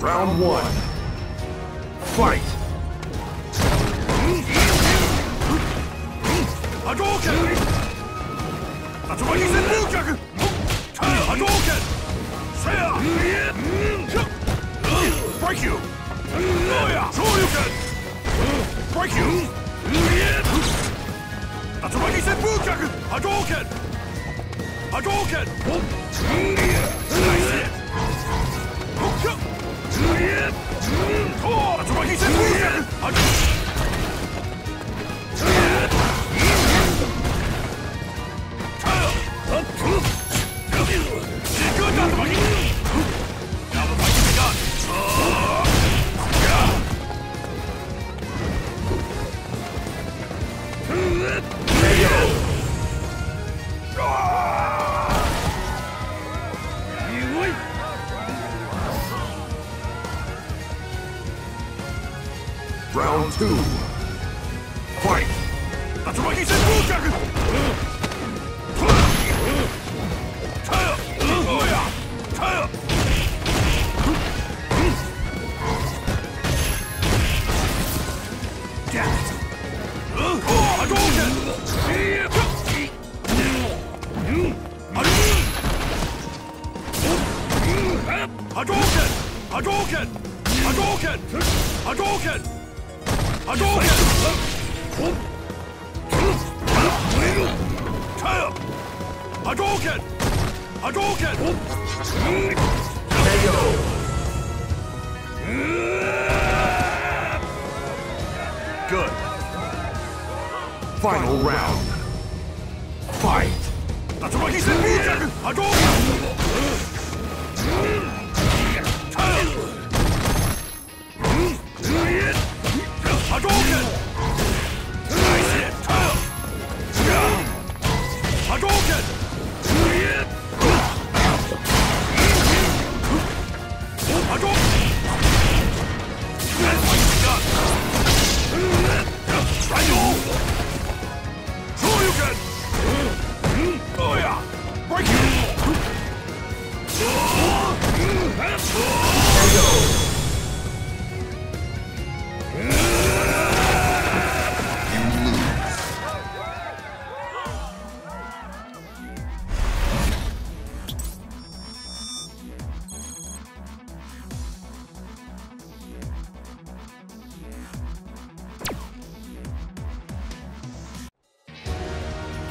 Round one. Fight! Hadouken! Tatsumaki Senbu Kyaku! Hadouken! Seiya! Break you! Noya! Shoryuken! Break you! Tatsumaki Senbu Kyaku! Hadouken! Hadouken! Nice hit! Round two. Fight! That's right! He said Hadouken! Hadouken! Hadouken! Hadouken! Hadouken! Hadouken! KO! Good. Final round.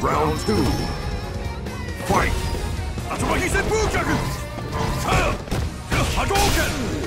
Round two. Fight! That's what he said, Boo Jacket! Hadouken!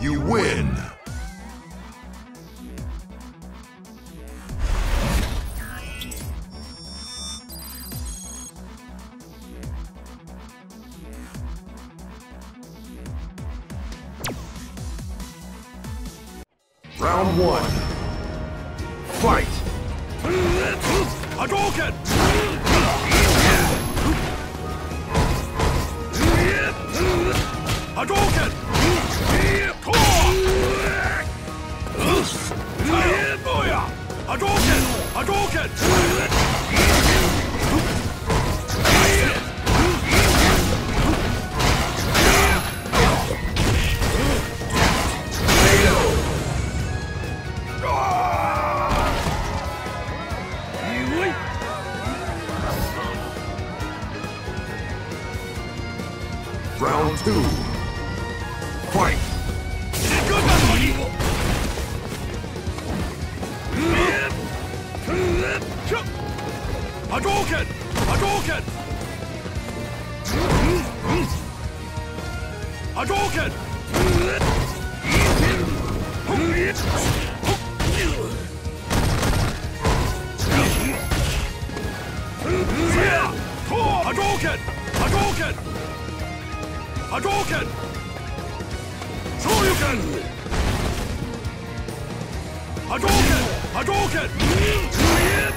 you win! Round one. Fight! Hadouken! Hadouken! Booyah! Hadouken! Hadouken! Round two. Fight! Hadouken! Hadouken! Hadouken! Hadouken! Hadouken! Hadouken! Hadouken! Hadouken! Yeah!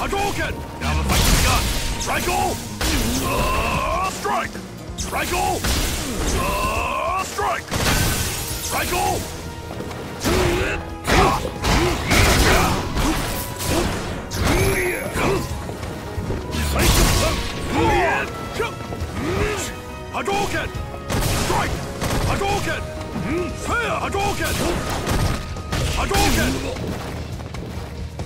Hadouken! Now the fight's begun! Triangle! Uh, strike! Triangle! Uh, strike! Triangle!